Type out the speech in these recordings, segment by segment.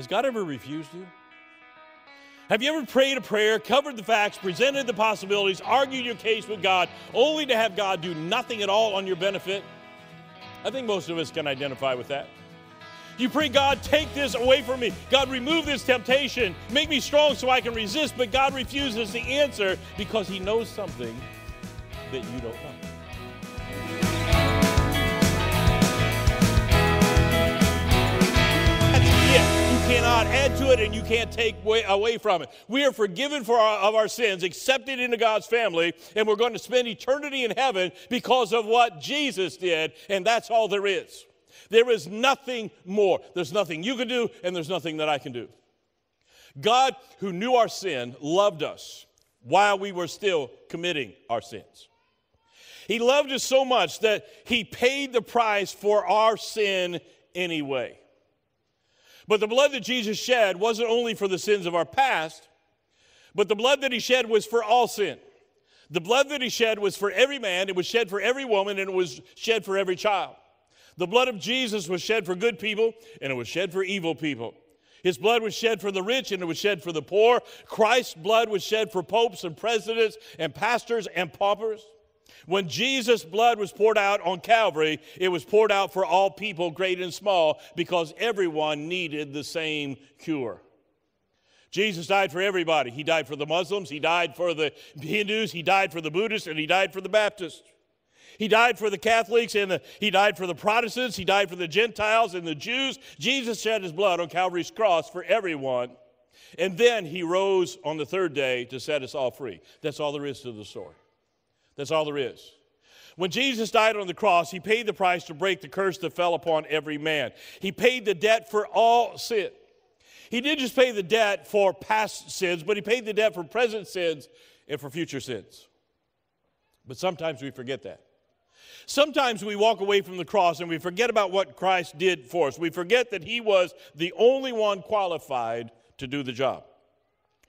Has God ever refused you? Have you ever prayed a prayer, covered the facts, presented the possibilities, argued your case with God, only to have God do nothing at all on your benefit? I think most of us can identify with that. You pray, God, take this away from me. God, remove this temptation. Make me strong so I can resist. But God refuses the answer because He knows something that you don't know. Cannot add to it and you can't take away from it. We are forgiven for our, of our sins, accepted into God's family, and we're going to spend eternity in heaven because of what Jesus did, and that's all there is. There is nothing more. There's nothing you can do, and there's nothing that I can do. God, who knew our sin, loved us while we were still committing our sins. He loved us so much that He paid the price for our sin anyway. But the blood that Jesus shed wasn't only for the sins of our past, but the blood that He shed was for all sin. The blood that He shed was for every man, it was shed for every woman, and it was shed for every child. The blood of Jesus was shed for good people, and it was shed for evil people. His blood was shed for the rich and it was shed for the poor. Christ's blood was shed for popes and presidents and pastors and paupers. When Jesus' blood was poured out on Calvary, it was poured out for all people, great and small, because everyone needed the same cure. Jesus died for everybody. He died for the Muslims, He died for the Hindus, He died for the Buddhists, and He died for the Baptists. He died for the Catholics and the, he died for the Protestants. He died for the Gentiles and the Jews. Jesus shed his blood on Calvary's cross for everyone. And then he rose on the third day to set us all free. That's all there is to the story. That's all there is. When Jesus died on the cross, he paid the price to break the curse that fell upon every man. He paid the debt for all sin. He didn't just pay the debt for past sins, but he paid the debt for present sins and for future sins. But sometimes we forget that. Sometimes we walk away from the cross and we forget about what Christ did for us. We forget that He was the only one qualified to do the job.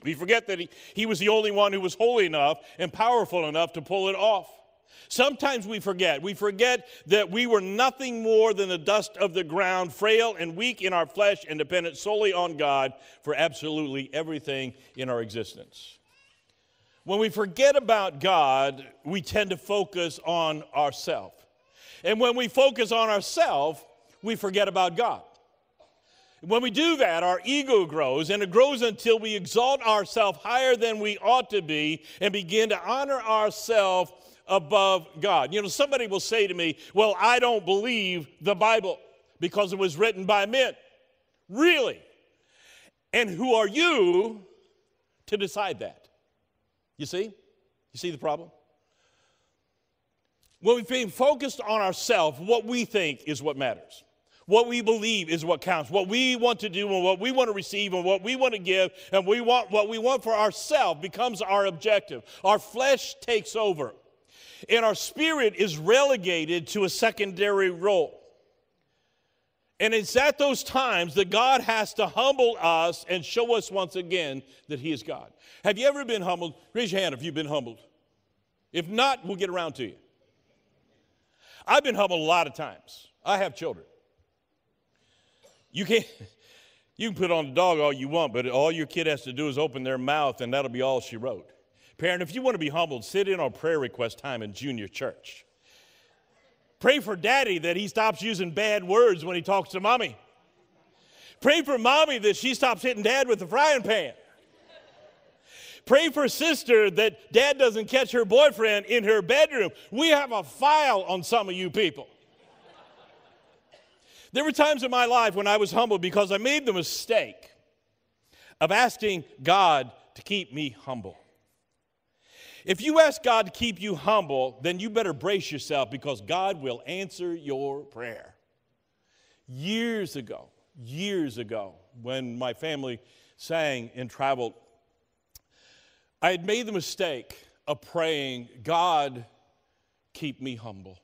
We forget that he, he was the only one who was holy enough and powerful enough to pull it off. Sometimes we forget. We forget that we were nothing more than the dust of the ground, frail and weak in our flesh, and dependent solely on God for absolutely everything in our existence. When we forget about God, we tend to focus on ourselves. And when we focus on ourselves, we forget about God. When we do that, our ego grows, and it grows until we exalt ourselves higher than we ought to be and begin to honor ourselves above God. You know, somebody will say to me, Well, I don't believe the Bible because it was written by men. Really? And who are you to decide that? You see? You see the problem? When we've been focused on ourselves, what we think is what matters. What we believe is what counts. What we want to do and what we want to receive and what we want to give and we want what we want for ourselves becomes our objective. Our flesh takes over. And our spirit is relegated to a secondary role. And it's at those times that God has to humble us and show us once again that He is God. Have you ever been humbled? Raise your hand if you've been humbled. If not, we'll get around to you. I've been humbled a lot of times. I have children. You can't. You can put on the dog all you want, but all your kid has to do is open their mouth, and that'll be all she wrote. Parent, if you want to be humbled, sit in on prayer request time in junior church. Pray for daddy that he stops using bad words when he talks to mommy. Pray for mommy that she stops hitting dad with the frying pan. Pray for sister that dad doesn't catch her boyfriend in her bedroom. We have a file on some of you people. There were times in my life when I was humble because I made the mistake of asking God to keep me humble. If you ask God to keep you humble, then you better brace yourself because God will answer your prayer. Years ago, years ago, when my family sang and traveled, I had made the mistake of praying, God, keep me humble.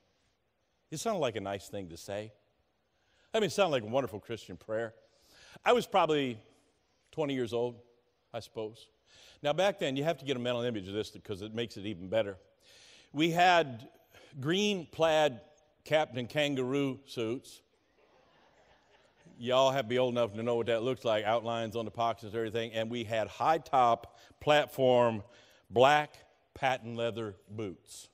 It sounded like a nice thing to say. I mean, it sounded like a wonderful Christian prayer. I was probably 20 years old, I suppose. Now, back then, you have to get a mental image of this because it makes it even better. We had green plaid Captain Kangaroo suits. Y'all have to be old enough to know what that looks like, outlines on the pockets and everything. And we had high top platform black patent leather boots.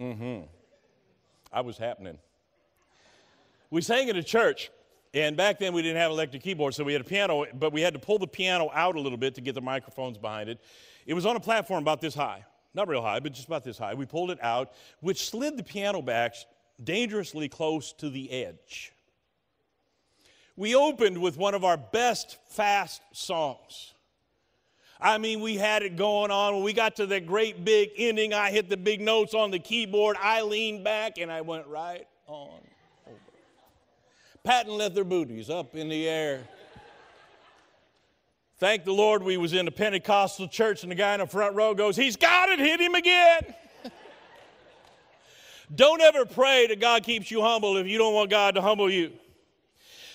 Mm-hmm. I was happening. We sang in a church, and back then we didn't have electric keyboards, so we had a piano, but we had to pull the piano out a little bit to get the microphones behind it. It was on a platform about this high. Not real high, but just about this high. We pulled it out, which slid the piano back dangerously close to the edge. We opened with one of our best fast songs. I mean, we had it going on. When we got to that great big ending, I hit the big notes on the keyboard. I leaned back and I went right on Patent leather booties up in the air. Thank the Lord we was in a Pentecostal church and the guy in the front row goes, He's got it, hit him again. don't ever pray that God keeps you humble if you don't want God to humble you.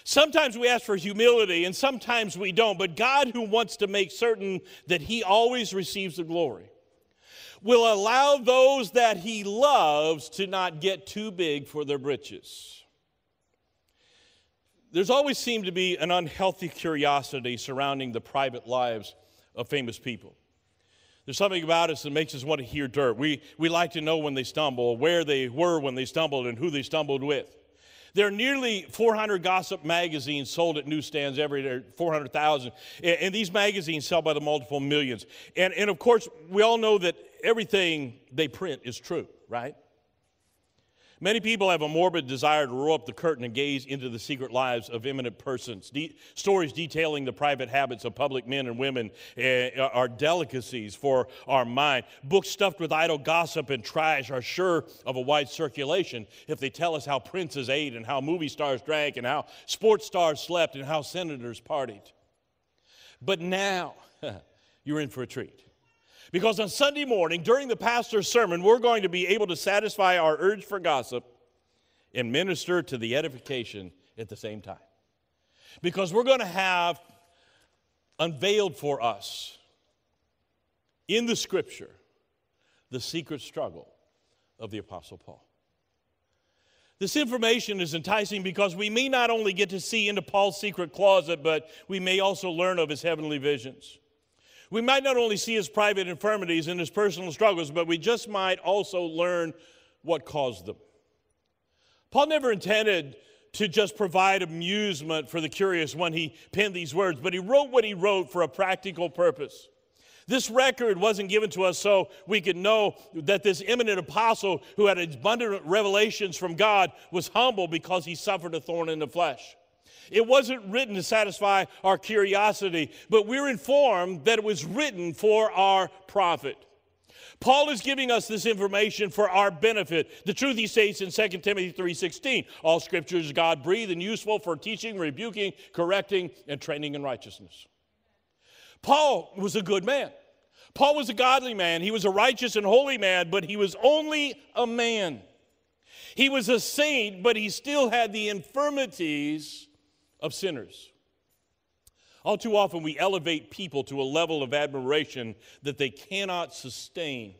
Sometimes we ask for humility and sometimes we don't, but God, who wants to make certain that He always receives the glory, will allow those that He loves to not get too big for their britches. There's always seemed to be an unhealthy curiosity surrounding the private lives of famous people. There's something about us that makes us want to hear dirt. We, we like to know when they stumble, where they were when they stumbled, and who they stumbled with. There are nearly 400 gossip magazines sold at newsstands every day, 400,000. And these magazines sell by the multiple millions. And, and of course, we all know that everything they print is true, right? Many people have a morbid desire to roll up the curtain and gaze into the secret lives of eminent persons. De- stories detailing the private habits of public men and women uh, are delicacies for our mind. Books stuffed with idle gossip and trash are sure of a wide circulation if they tell us how princes ate and how movie stars drank and how sports stars slept and how senators partied. But now, you're in for a treat. Because on Sunday morning, during the pastor's sermon, we're going to be able to satisfy our urge for gossip and minister to the edification at the same time. Because we're going to have unveiled for us in the scripture the secret struggle of the Apostle Paul. This information is enticing because we may not only get to see into Paul's secret closet, but we may also learn of his heavenly visions. We might not only see his private infirmities and his personal struggles, but we just might also learn what caused them. Paul never intended to just provide amusement for the curious when he penned these words, but he wrote what he wrote for a practical purpose. This record wasn't given to us so we could know that this eminent apostle who had abundant revelations from God was humble because he suffered a thorn in the flesh. It wasn't written to satisfy our curiosity, but we're informed that it was written for our profit. Paul is giving us this information for our benefit. The truth he states in 2 Timothy 3:16, all scripture is God breathed and useful for teaching, rebuking, correcting, and training in righteousness. Paul was a good man. Paul was a godly man. He was a righteous and holy man, but he was only a man. He was a saint, but he still had the infirmities of sinners. All too often, we elevate people to a level of admiration that they cannot sustain.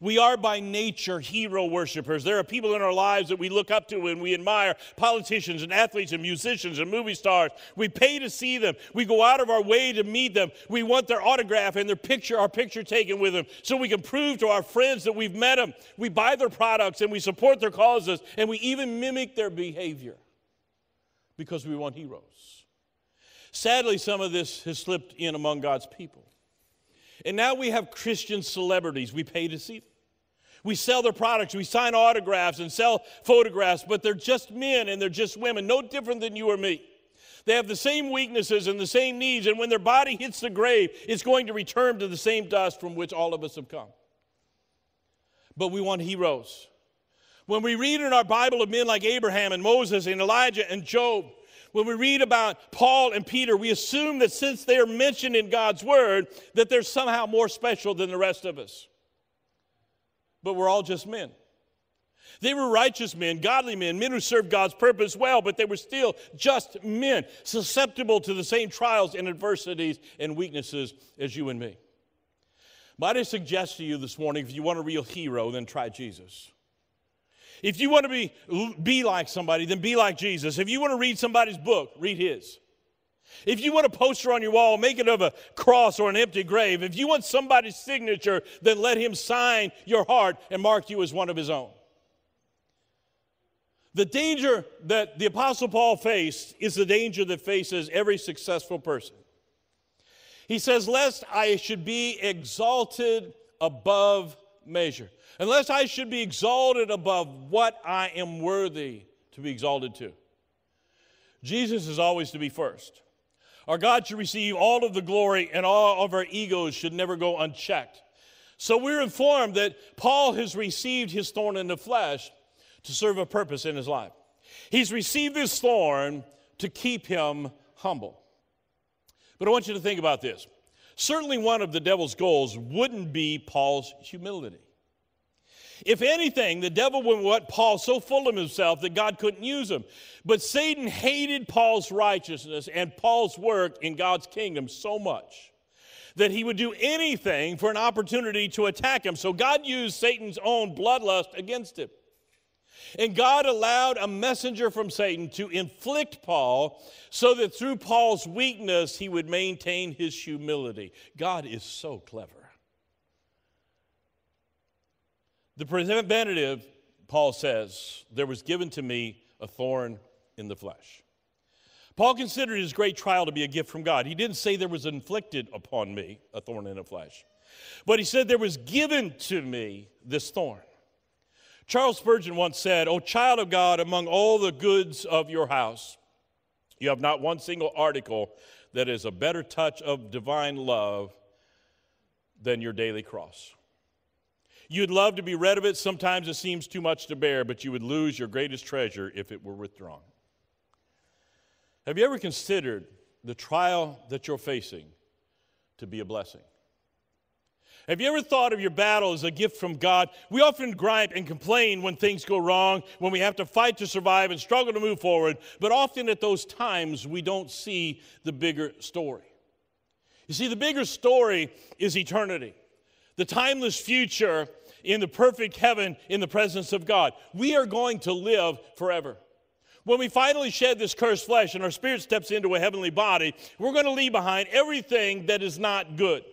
We are by nature hero worshipers. There are people in our lives that we look up to and we admire politicians and athletes and musicians and movie stars. We pay to see them. We go out of our way to meet them. We want their autograph and their picture, our picture taken with them, so we can prove to our friends that we've met them. We buy their products and we support their causes and we even mimic their behavior because we want heroes. Sadly, some of this has slipped in among God's people. And now we have Christian celebrities we pay to see them. We sell their products, we sign autographs and sell photographs, but they're just men and they're just women, no different than you or me. They have the same weaknesses and the same needs, and when their body hits the grave, it's going to return to the same dust from which all of us have come. But we want heroes. When we read in our Bible of men like Abraham and Moses and Elijah and Job, when we read about Paul and Peter, we assume that since they are mentioned in God's word, that they're somehow more special than the rest of us. But we're all just men. They were righteous men, godly men, men who served God's purpose well, but they were still just men, susceptible to the same trials and adversities and weaknesses as you and me. Might I suggest to you this morning, if you want a real hero, then try Jesus. If you want to be, be like somebody, then be like Jesus. If you want to read somebody's book, read his. If you want a poster on your wall, make it of a cross or an empty grave. If you want somebody's signature, then let him sign your heart and mark you as one of his own. The danger that the Apostle Paul faced is the danger that faces every successful person. He says, Lest I should be exalted above measure, unless I should be exalted above what I am worthy to be exalted to. Jesus is always to be first. Our God should receive all of the glory, and all of our egos should never go unchecked. So we're informed that Paul has received his thorn in the flesh to serve a purpose in his life. He's received this thorn to keep him humble. But I want you to think about this. Certainly, one of the devil's goals wouldn't be Paul's humility. If anything, the devil would want Paul so full of himself that God couldn't use him. But Satan hated Paul's righteousness and Paul's work in God's kingdom so much that he would do anything for an opportunity to attack him. So God used Satan's own bloodlust against him. And God allowed a messenger from Satan to inflict Paul so that through Paul's weakness he would maintain his humility. God is so clever. The preventative, Paul says, there was given to me a thorn in the flesh. Paul considered his great trial to be a gift from God. He didn't say there was inflicted upon me a thorn in the flesh, but he said there was given to me this thorn. Charles Spurgeon once said, O child of God, among all the goods of your house, you have not one single article that is a better touch of divine love than your daily cross. You'd love to be rid of it. Sometimes it seems too much to bear, but you would lose your greatest treasure if it were withdrawn. Have you ever considered the trial that you're facing to be a blessing? Have you ever thought of your battle as a gift from God? We often gripe and complain when things go wrong, when we have to fight to survive and struggle to move forward, but often at those times we don't see the bigger story. You see, the bigger story is eternity, the timeless future in the perfect heaven in the presence of God. We are going to live forever. When we finally shed this cursed flesh and our spirit steps into a heavenly body, we're going to leave behind everything that is not good.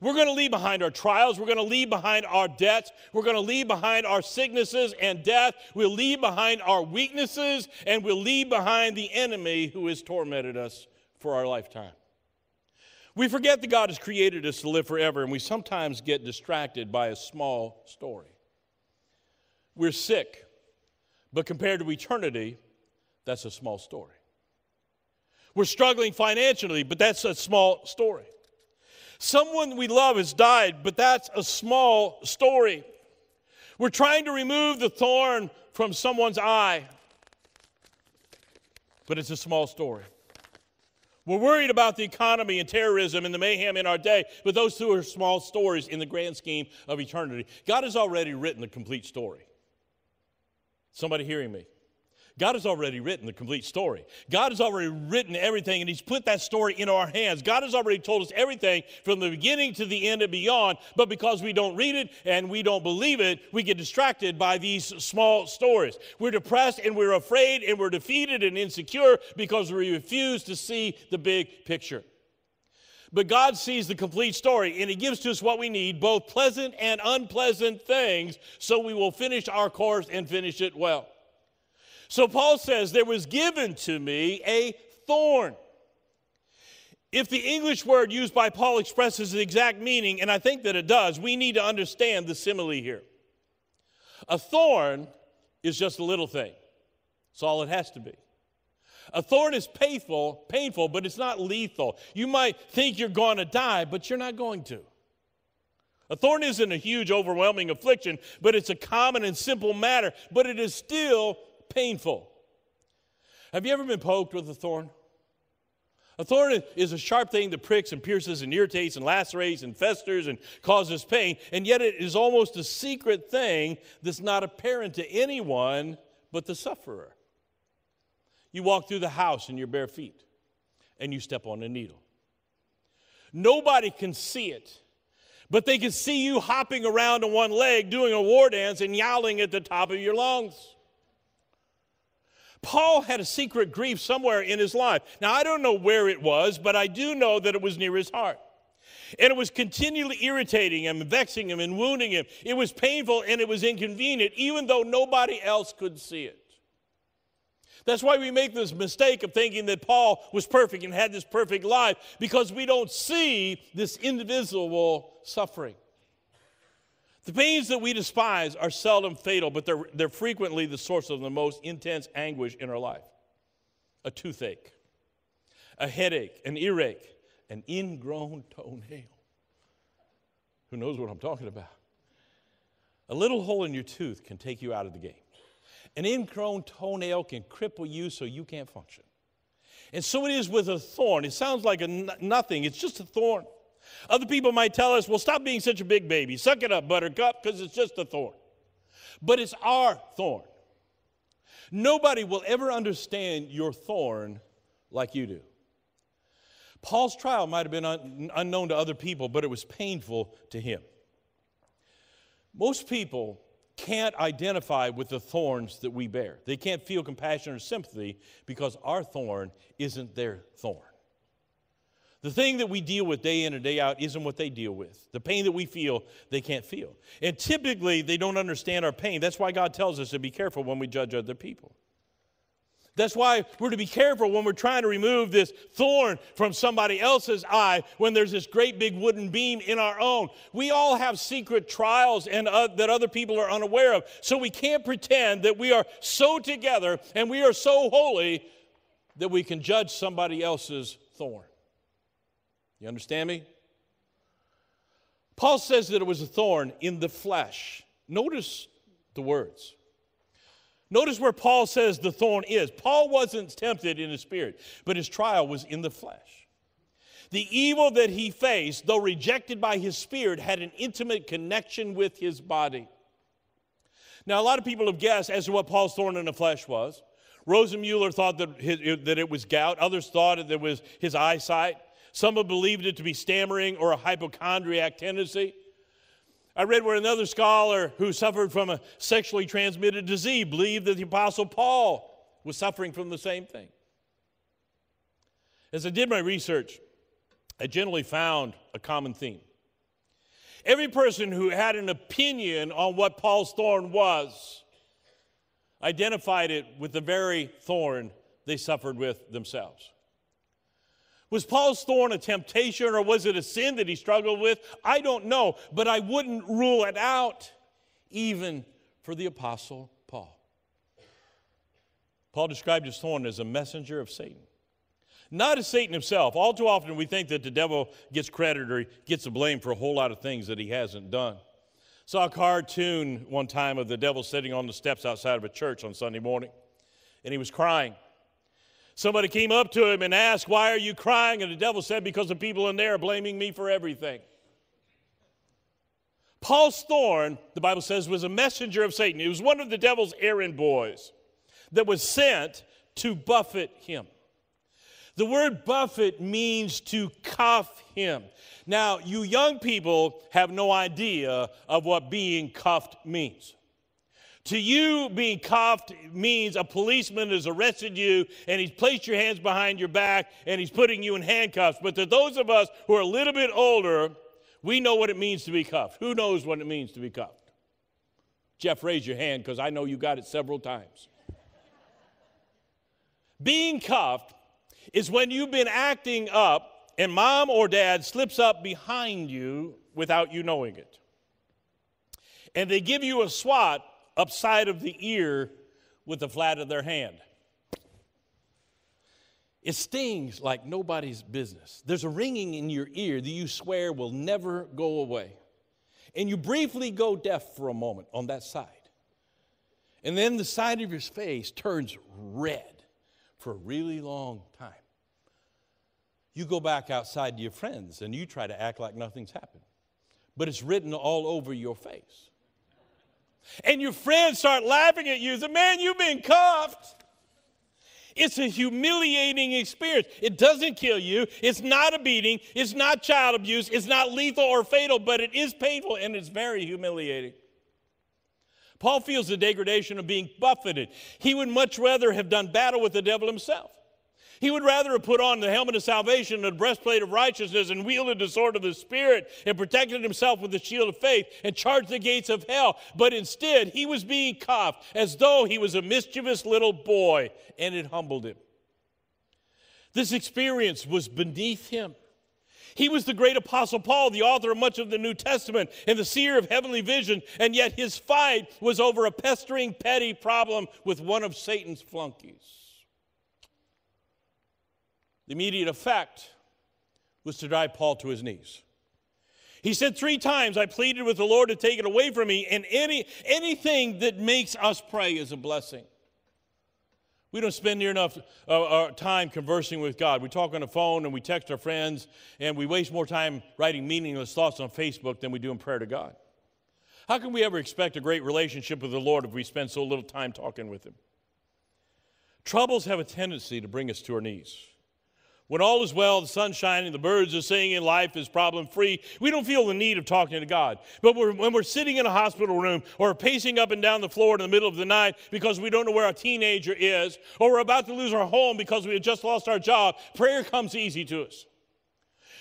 We're going to leave behind our trials. We're going to leave behind our debts. We're going to leave behind our sicknesses and death. We'll leave behind our weaknesses, and we'll leave behind the enemy who has tormented us for our lifetime. We forget that God has created us to live forever, and we sometimes get distracted by a small story. We're sick, but compared to eternity, that's a small story. We're struggling financially, but that's a small story. Someone we love has died, but that's a small story. We're trying to remove the thorn from someone's eye, but it's a small story. We're worried about the economy and terrorism and the mayhem in our day, but those two are small stories in the grand scheme of eternity. God has already written the complete story. Somebody hearing me? God has already written the complete story. God has already written everything, and He's put that story in our hands. God has already told us everything from the beginning to the end and beyond, but because we don't read it and we don't believe it, we get distracted by these small stories. We're depressed and we're afraid and we're defeated and insecure because we refuse to see the big picture. But God sees the complete story, and He gives to us what we need, both pleasant and unpleasant things, so we will finish our course and finish it well. So Paul says, There was given to me a thorn. If the English word used by Paul expresses the exact meaning, and I think that it does, we need to understand the simile here. A thorn is just a little thing. That's all it has to be. A thorn is painful, painful, but it's not lethal. You might think you're going to die, but you're not going to. A thorn isn't a huge, overwhelming affliction, but it's a common and simple matter, but it is still painful. Have you ever been poked with a thorn? A thorn is a sharp thing that pricks and pierces and irritates and lacerates and festers and causes pain, and yet it is almost a secret thing that's not apparent to anyone but the sufferer. You walk through the house in your bare feet and you step on a needle. Nobody can see it, But they can see you hopping around on one leg doing a war dance and yowling at the top of your lungs. Paul had a secret grief somewhere in his life. Now, I don't know where it was, but I do know that it was near his heart. And it was continually irritating him, vexing him, and wounding him. It was painful and it was inconvenient, even though nobody else could see it. That's why we make this mistake of thinking that Paul was perfect and had this perfect life, because we don't see this indivisible suffering. The pains that we despise are seldom fatal, but they're, they're frequently the source of the most intense anguish in our life a toothache, a headache, an earache, an ingrown toenail. Who knows what I'm talking about? A little hole in your tooth can take you out of the game. An ingrown toenail can cripple you so you can't function. And so it is with a thorn. It sounds like a n- nothing, it's just a thorn. Other people might tell us, well, stop being such a big baby. Suck it up, buttercup, because it's just a thorn. But it's our thorn. Nobody will ever understand your thorn like you do. Paul's trial might have been un- unknown to other people, but it was painful to him. Most people can't identify with the thorns that we bear. They can't feel compassion or sympathy because our thorn isn't their thorn. The thing that we deal with day in and day out isn't what they deal with. The pain that we feel, they can't feel. And typically, they don't understand our pain. That's why God tells us to be careful when we judge other people. That's why we're to be careful when we're trying to remove this thorn from somebody else's eye when there's this great big wooden beam in our own. We all have secret trials and uh, that other people are unaware of. So we can't pretend that we are so together and we are so holy that we can judge somebody else's thorn. You understand me? Paul says that it was a thorn in the flesh. Notice the words. Notice where Paul says the thorn is. Paul wasn't tempted in his spirit, but his trial was in the flesh. The evil that he faced, though rejected by his spirit, had an intimate connection with his body. Now, a lot of people have guessed as to what Paul's thorn in the flesh was. Rosenmuller thought that, his, that it was gout. Others thought that it was his eyesight. Some have believed it to be stammering or a hypochondriac tendency. I read where another scholar who suffered from a sexually transmitted disease believed that the Apostle Paul was suffering from the same thing. As I did my research, I generally found a common theme. Every person who had an opinion on what Paul's thorn was identified it with the very thorn they suffered with themselves. Was Paul's thorn a temptation or was it a sin that he struggled with? I don't know, but I wouldn't rule it out even for the Apostle Paul. Paul described his thorn as a messenger of Satan. Not as Satan himself. All too often we think that the devil gets credit or gets the blame for a whole lot of things that he hasn't done. Saw a cartoon one time of the devil sitting on the steps outside of a church on Sunday morning, and he was crying. Somebody came up to him and asked, Why are you crying? And the devil said, Because the people in there are blaming me for everything. Paul's thorn, the Bible says, was a messenger of Satan. He was one of the devil's errand boys that was sent to buffet him. The word buffet means to cuff him. Now, you young people have no idea of what being cuffed means. To you, being cuffed means a policeman has arrested you and he's placed your hands behind your back and he's putting you in handcuffs. But to those of us who are a little bit older, we know what it means to be cuffed. Who knows what it means to be cuffed? Jeff, raise your hand because I know you got it several times. Being cuffed is when you've been acting up and mom or dad slips up behind you without you knowing it. And they give you a swat upside of the ear with the flat of their hand. It stings like nobody's business. There's a ringing in your ear that you swear will never go away. And you briefly go deaf for a moment on that side. And then the side of your face turns red for a really long time. You go back outside to your friends and you try to act like nothing's happened. But it's written all over your face. And your friends start laughing at you. Say, man, you've been cuffed. It's a humiliating experience. It doesn't kill you. It's not a beating. It's not child abuse. It's not lethal or fatal, but it is painful and it's very humiliating. Paul feels the degradation of being buffeted. He would much rather have done battle with the devil himself. He would rather have put on the helmet of salvation and the breastplate of righteousness and wielded the sword of the Spirit and protected himself with the shield of faith and charged the gates of hell. But instead, he was being cuffed as though he was a mischievous little boy, and it humbled him. This experience was beneath him. He was the great apostle Paul, the author of much of the New Testament and the seer of heavenly vision, and yet his fight was over a pestering, petty problem with one of Satan's flunkies. The immediate effect was to drive Paul to his knees. He said three times, I pleaded with the Lord to take it away from me, and any, anything that makes us pray is a blessing. We don't spend near enough uh, time conversing with God. We talk on the phone and we text our friends, and we waste more time writing meaningless thoughts on Facebook than we do in prayer to God. How can we ever expect a great relationship with the Lord if we spend so little time talking with Him? Troubles have a tendency to bring us to our knees. When all is well, the sun's shining, the birds are singing, life is problem free, we don't feel the need of talking to God. But we're, when we're sitting in a hospital room or pacing up and down the floor in the middle of the night because we don't know where our teenager is, or we're about to lose our home because we have just lost our job, prayer comes easy to us.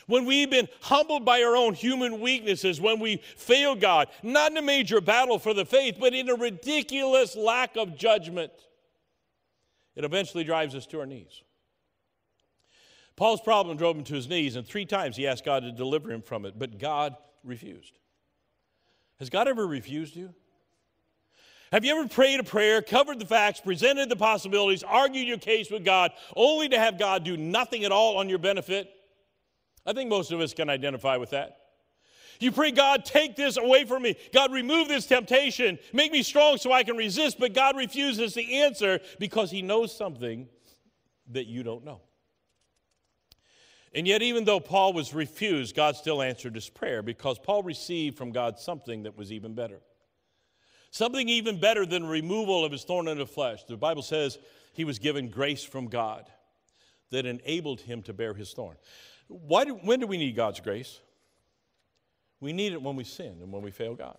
When we've been humbled by our own human weaknesses, when we fail God, not in a major battle for the faith, but in a ridiculous lack of judgment, it eventually drives us to our knees. Paul's problem drove him to his knees, and three times he asked God to deliver him from it, but God refused. Has God ever refused you? Have you ever prayed a prayer, covered the facts, presented the possibilities, argued your case with God, only to have God do nothing at all on your benefit? I think most of us can identify with that. You pray, God, take this away from me. God, remove this temptation. Make me strong so I can resist. But God refuses the answer because He knows something that you don't know. And yet, even though Paul was refused, God still answered his prayer because Paul received from God something that was even better. Something even better than removal of his thorn in the flesh. The Bible says he was given grace from God that enabled him to bear his thorn. Why do, when do we need God's grace? We need it when we sin and when we fail God.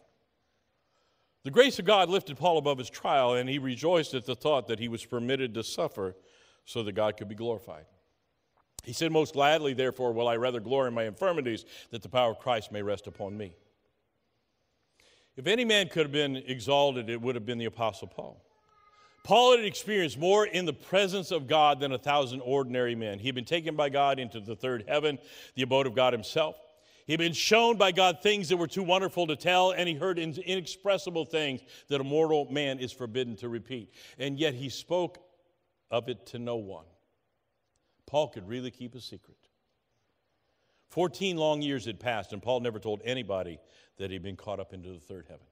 The grace of God lifted Paul above his trial, and he rejoiced at the thought that he was permitted to suffer so that God could be glorified. He said, Most gladly, therefore, will I rather glory in my infirmities, that the power of Christ may rest upon me. If any man could have been exalted, it would have been the Apostle Paul. Paul had experienced more in the presence of God than a thousand ordinary men. He had been taken by God into the third heaven, the abode of God Himself. He had been shown by God things that were too wonderful to tell, and he heard inexpressible things that a mortal man is forbidden to repeat. And yet he spoke of it to no one. Paul could really keep a secret. 14 long years had passed, and Paul never told anybody that he'd been caught up into the third heaven.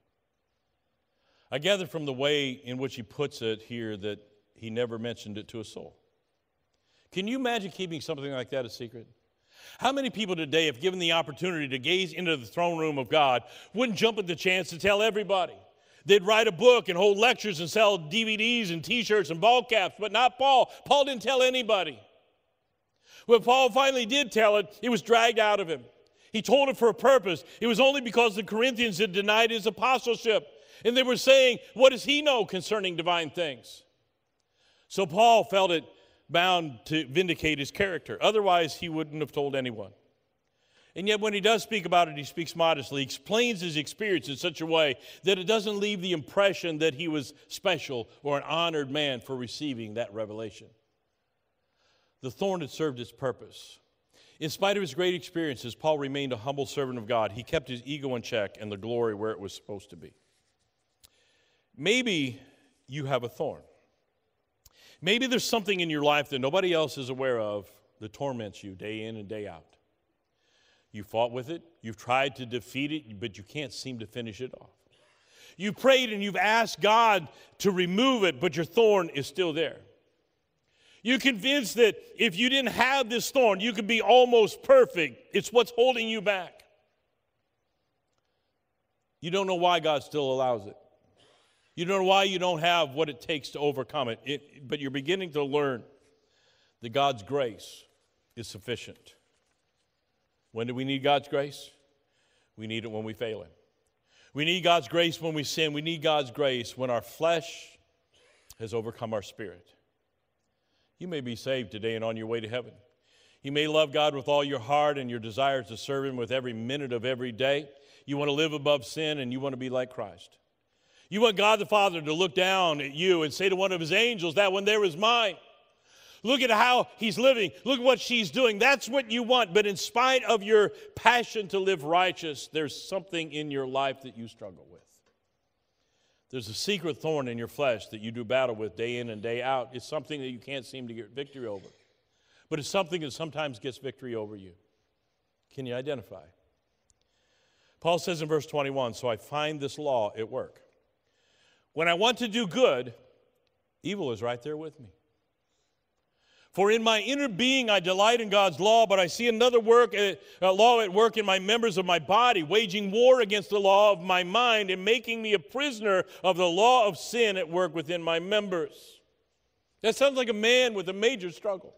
I gather from the way in which he puts it here that he never mentioned it to a soul. Can you imagine keeping something like that a secret? How many people today, if given the opportunity to gaze into the throne room of God, wouldn't jump at the chance to tell everybody? They'd write a book and hold lectures and sell DVDs and t shirts and ball caps, but not Paul. Paul didn't tell anybody. When Paul finally did tell it, it was dragged out of him. He told it for a purpose. It was only because the Corinthians had denied his apostleship. And they were saying, What does he know concerning divine things? So Paul felt it bound to vindicate his character. Otherwise, he wouldn't have told anyone. And yet, when he does speak about it, he speaks modestly, he explains his experience in such a way that it doesn't leave the impression that he was special or an honored man for receiving that revelation. The thorn had served its purpose. In spite of his great experiences, Paul remained a humble servant of God. He kept his ego in check and the glory where it was supposed to be. Maybe you have a thorn. Maybe there's something in your life that nobody else is aware of that torments you day in and day out. You fought with it, you've tried to defeat it, but you can't seem to finish it off. You prayed and you've asked God to remove it, but your thorn is still there. You're convinced that if you didn't have this thorn, you could be almost perfect. It's what's holding you back. You don't know why God still allows it. You don't know why you don't have what it takes to overcome it, it but you're beginning to learn that God's grace is sufficient. When do we need God's grace? We need it when we fail Him. We need God's grace when we sin. We need God's grace when our flesh has overcome our spirit. You may be saved today and on your way to heaven. You may love God with all your heart and your desires to serve Him with every minute of every day. You want to live above sin and you want to be like Christ. You want God the Father to look down at you and say to one of His angels, That one there is mine. Look at how he's living. Look at what she's doing. That's what you want. But in spite of your passion to live righteous, there's something in your life that you struggle with. There's a secret thorn in your flesh that you do battle with day in and day out. It's something that you can't seem to get victory over. But it's something that sometimes gets victory over you. Can you identify? Paul says in verse 21 So I find this law at work. When I want to do good, evil is right there with me. For in my inner being I delight in God's law, but I see another work, uh, uh, law at work in my members of my body, waging war against the law of my mind and making me a prisoner of the law of sin at work within my members. That sounds like a man with a major struggle.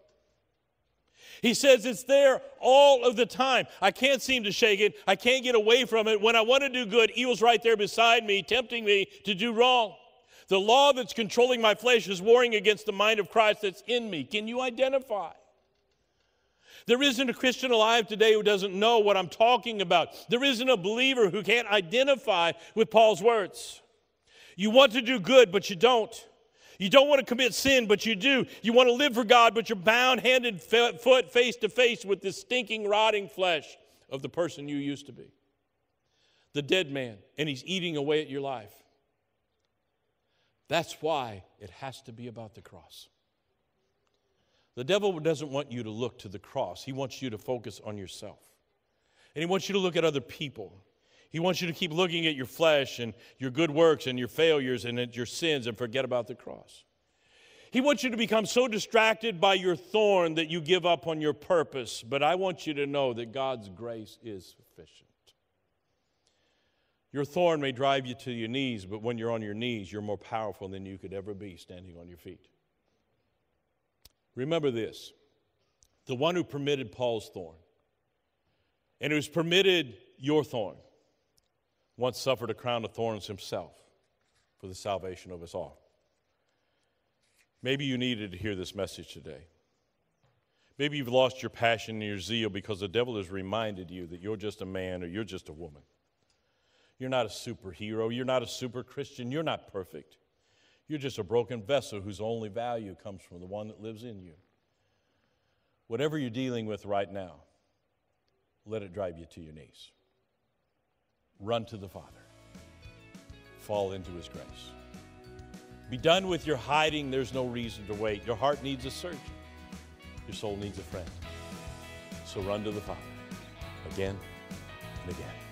He says it's there all of the time. I can't seem to shake it. I can't get away from it. When I want to do good, evil's right there beside me, tempting me to do wrong. The law that's controlling my flesh is warring against the mind of Christ that's in me. Can you identify? There isn't a Christian alive today who doesn't know what I'm talking about. There isn't a believer who can't identify with Paul's words. You want to do good, but you don't. You don't want to commit sin, but you do. You want to live for God, but you're bound hand and foot, face to face with this stinking, rotting flesh of the person you used to be. The dead man, and he's eating away at your life. That's why it has to be about the cross. The devil doesn't want you to look to the cross, he wants you to focus on yourself. And he wants you to look at other people. He wants you to keep looking at your flesh and your good works and your failures and at your sins and forget about the cross. He wants you to become so distracted by your thorn that you give up on your purpose. But I want you to know that God's grace is sufficient. Your thorn may drive you to your knees, but when you're on your knees, you're more powerful than you could ever be standing on your feet. Remember this the one who permitted Paul's thorn and who's permitted your thorn once suffered a crown of thorns himself for the salvation of us all. Maybe you needed to hear this message today. Maybe you've lost your passion and your zeal because the devil has reminded you that you're just a man or you're just a woman. You're not a superhero. You're not a super Christian. You're not perfect. You're just a broken vessel whose only value comes from the one that lives in you. Whatever you're dealing with right now, let it drive you to your knees. Run to the Father, fall into His grace. Be done with your hiding. There's no reason to wait. Your heart needs a surgeon, your soul needs a friend. So run to the Father again and again.